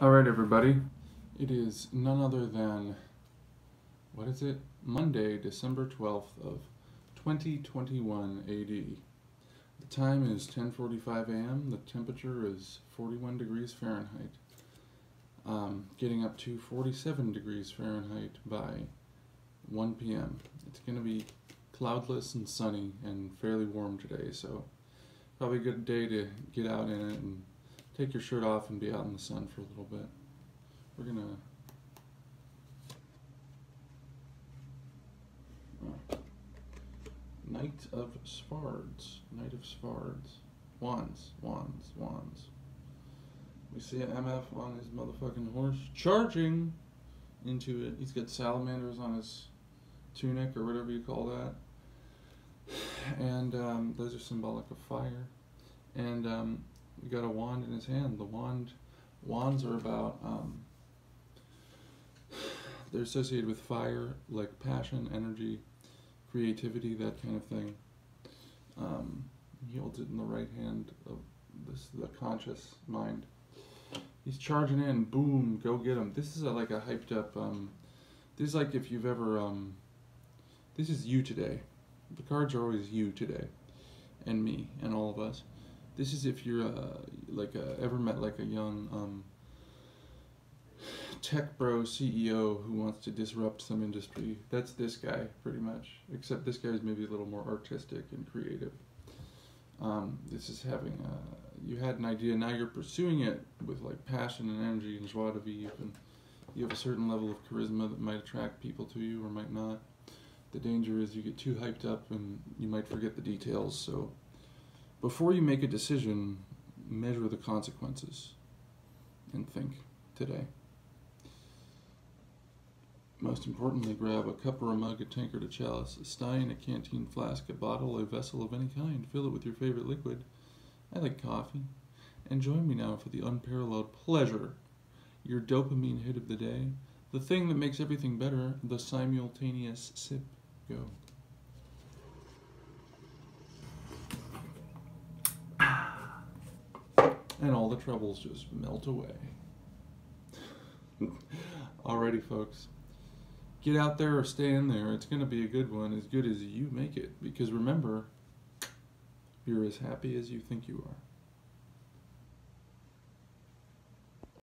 All right, everybody. It is none other than what is it? Monday, December 12th of 2021 AD. The time is 10:45 a.m. The temperature is 41 degrees Fahrenheit. Um, getting up to 47 degrees Fahrenheit by 1 p.m. It's going to be cloudless and sunny and fairly warm today, so probably a good day to get out in it and take your shirt off and be out in the sun for a little bit. We're gonna uh, Knight of Swords. Knight of Swords. Wands, wands, wands. We see an MF on his motherfucking horse charging into it. He's got salamanders on his tunic or whatever you call that. And um, those are symbolic of fire. And um, we got a wand in his hand. The wand, wands are about, um, they're associated with fire, like passion, energy, creativity, that kind of thing. Um, he holds it in the right hand of this, the conscious mind. He's charging in, boom, go get him. This is a, like a hyped up, um, this is like if you've ever, um, this is you today. The cards are always you today, and me, and all of us. This is if you're uh, like a, ever met like a young um, tech bro CEO who wants to disrupt some industry. That's this guy pretty much. Except this guy is maybe a little more artistic and creative. Um, this is having a, uh, you had an idea now you're pursuing it with like passion and energy and joie de vivre and you have a certain level of charisma that might attract people to you or might not. The danger is you get too hyped up and you might forget the details. So before you make a decision, measure the consequences and think today. Most importantly, grab a cup or a mug, a tankard, a chalice, a stein, a canteen flask, a bottle, a vessel of any kind. Fill it with your favorite liquid. I like coffee. And join me now for the unparalleled pleasure, your dopamine hit of the day, the thing that makes everything better, the simultaneous sip. Go. And all the troubles just melt away. Alrighty, folks. Get out there or stay in there. It's going to be a good one, as good as you make it. Because remember, you're as happy as you think you are.